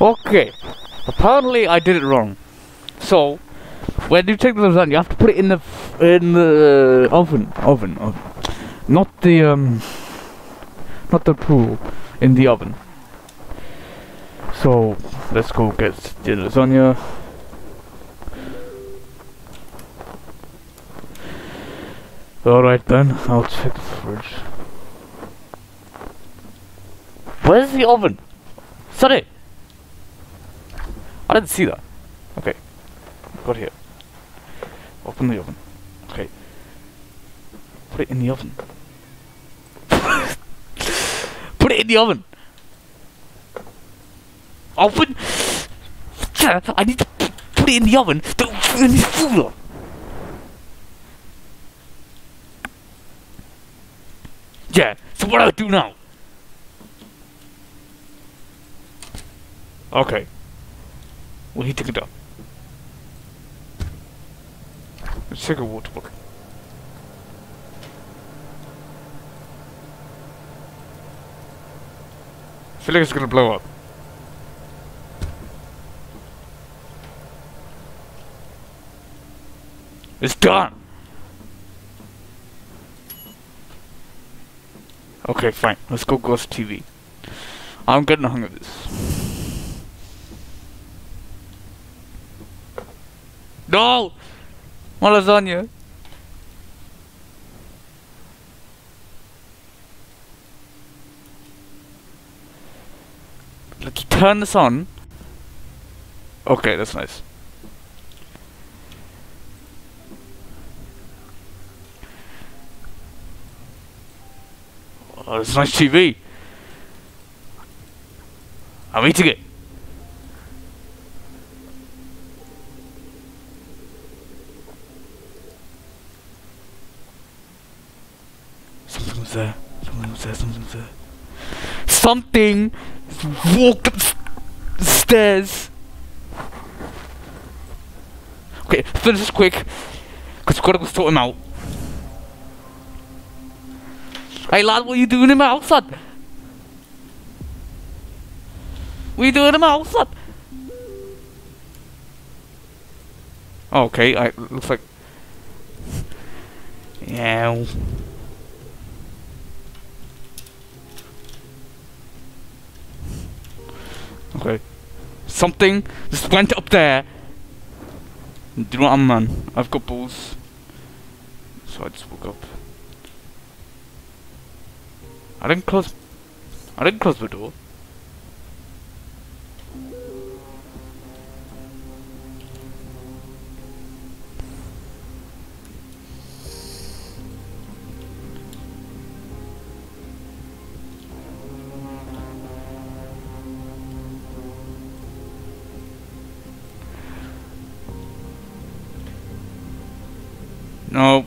Okay. Apparently I did it wrong. So, when you take the lasagna, you have to put it in the in the oven, oven, oven. Not the um, not the pool, in the oven. So let's go get the lasagna. All right then, I'll check the fridge. Where's the oven? Sonny! I didn't see that. Okay. Got here. Open the oven. Okay. Put it in the oven. Put it in the oven! Oven! I need to put it in the oven. Don't put it in the food. Yeah, so what do I do now? Okay. Well, he took it up. Let's take a water bottle. I feel like it's gonna blow up. It's done! Okay, fine. Let's go Ghost TV. I'm getting the hang of this. No! My lasagna! Let's turn this on. Okay, that's nice. Oh, that's nice TV. I'm eating it. Something was there. Something was there. Something was there. Something walked up the stairs. Okay, finish this quick. Because we've got to go sort him out. Hey lad, what are you doing in my house, lad? What are you doing in my house, lad? Okay, I looks like Yeah Okay. Something just went up there. Do you know what I'm man? I've got balls. So I just woke up. I didn't close. I didn't close the door. No.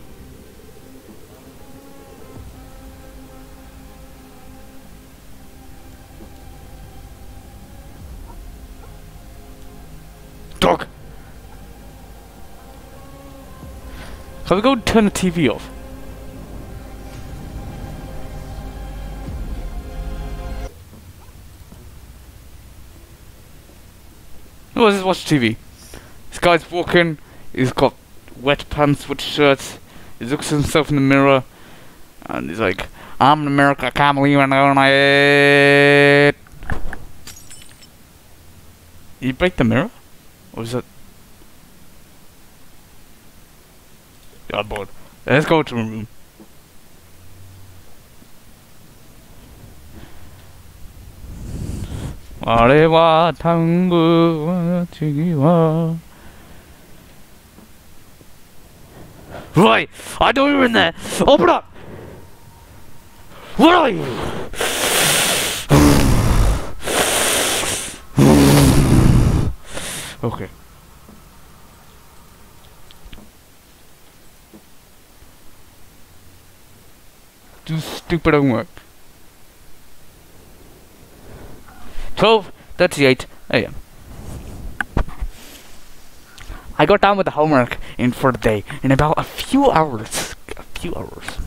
Dog! Can we go turn the TV off? Oh, let's watch TV. This guy's walking, he's got wet pants with shirts, he looks at himself in the mirror, and he's like, I'm in America, I can't believe I know it. Did you break the mirror? Or was that... Yeah, I'm bored. Let's go to the room. 아래와 당구와 치기와 Right, I know you're in there. Open up. What are you? okay. Do stupid homework. 12:38 a.m. I got down with the homework in for the day in about a few hours. A few hours.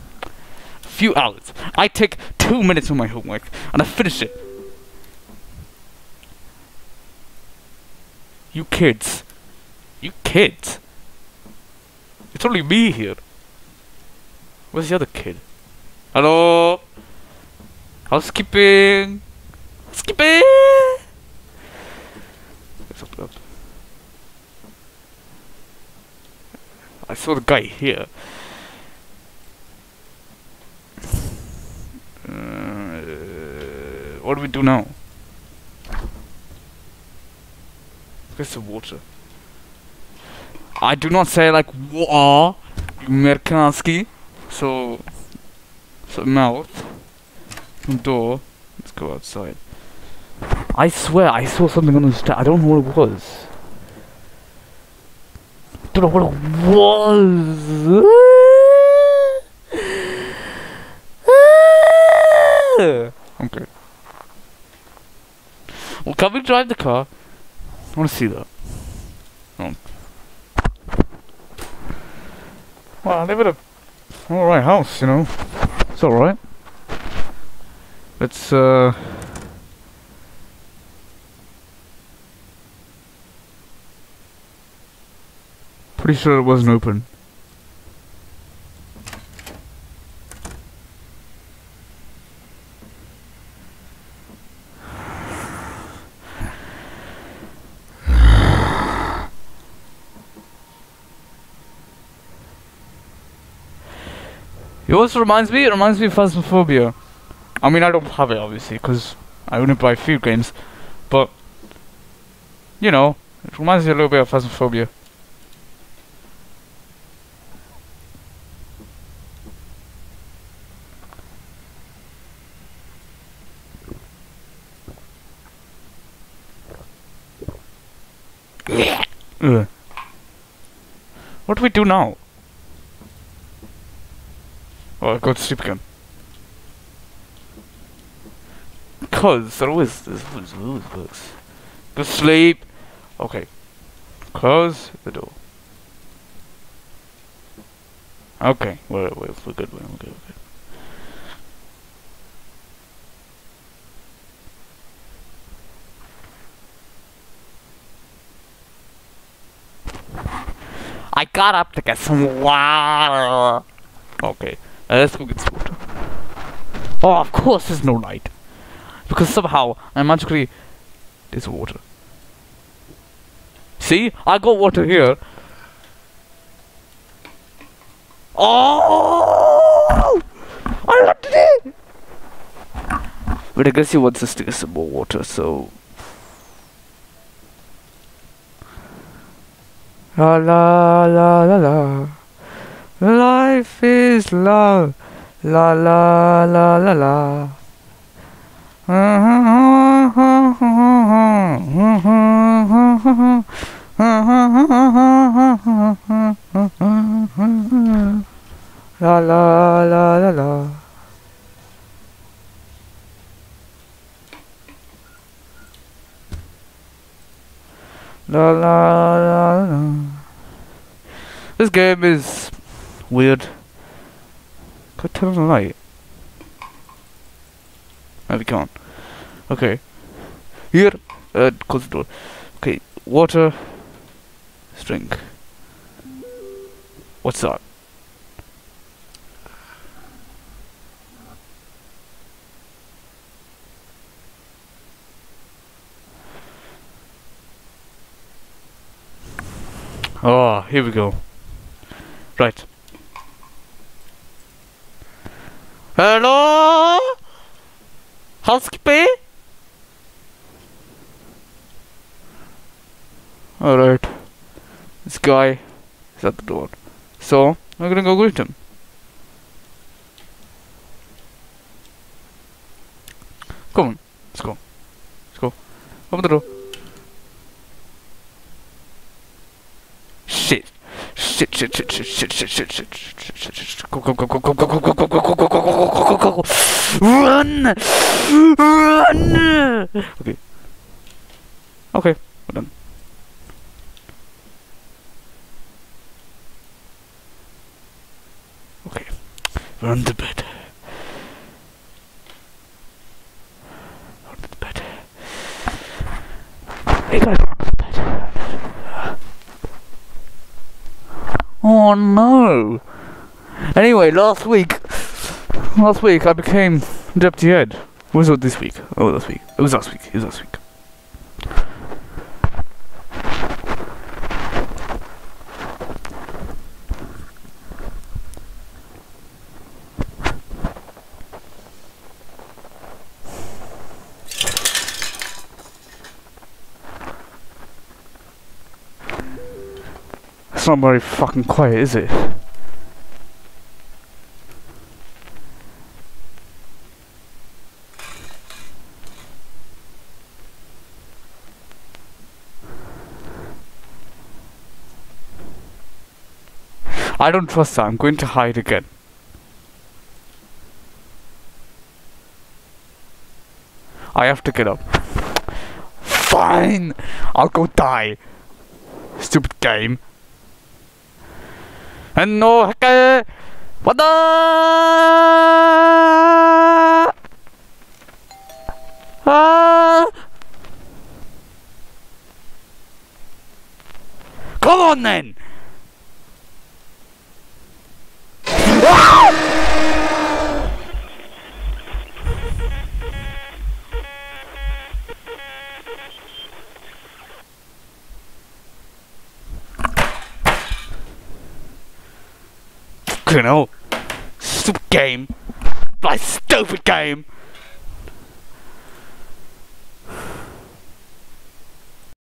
A few hours. I take two minutes of my homework and I finish it. You kids. You kids. It's only me here. Where's the other kid? Hello? Housekeeping? Housekeeping? Let's open up. I saw the guy here. Uh, what do we do now? Where's the water? I do not say like wa Merkanski. So so mouth door. Let's go outside. I swear I saw something on the stair. I don't know what it was. Don't know what it was. okay. Well, can we drive the car? I want to see that. Oh. Well, I live in a alright house, you know. It's alright. Let's, uh... Pretty sure it wasn't open. It also reminds me, it reminds me of Phasmophobia. I mean, I don't have it, obviously, because I only buy few games. But, you know, it reminds me a little bit of Phasmophobia. What do we do now? Oh, I go to sleep again. Cause there always, there's always, always works. Go sleep. Okay. Close the door. Okay, we're, we're, we're good, we're good, we're good. Got up to get some water. Okay. Uh, let's go get some water. Oh, of course there's no light. Because somehow I magically... There's water. See? I got water here. Oh! I loved it! But I guess he wants us to get some more water, so... La la la la la Life is love. La la la la la. La la la la la. La la la la. This game is weird. Could turn on the light. No, we can't. Okay. Here, uh, close the door. Okay, water, string. What's that? Oh, here we go. Right. Hello? Housekeeping? Alright. This guy is at the door. So, I'm gonna go greet him. Come on. Let's go. Let's go. Open the door. Shit. Shit, shit, shit, shit, shit, shit, shit, shit, shit, shit, go, go, go, go, go, go, go, go, go, go, go, go, go, go, go, go, go, run, run. Okay. Okay, we're done. Okay, on the bed. On the bed. Hey guys, we're on the bed. Oh no. Anyway, last week, last week I became deputy head. Was it this week? Oh, last week. It was last week. It was last week. It's not very fucking quiet, is it? I don't trust her. I'm going to hide again. I have to get up. Fine! I'll go die. Stupid game. And no hacker! What the? Ah! Come on then! You know, oh. stupid game, like stupid game.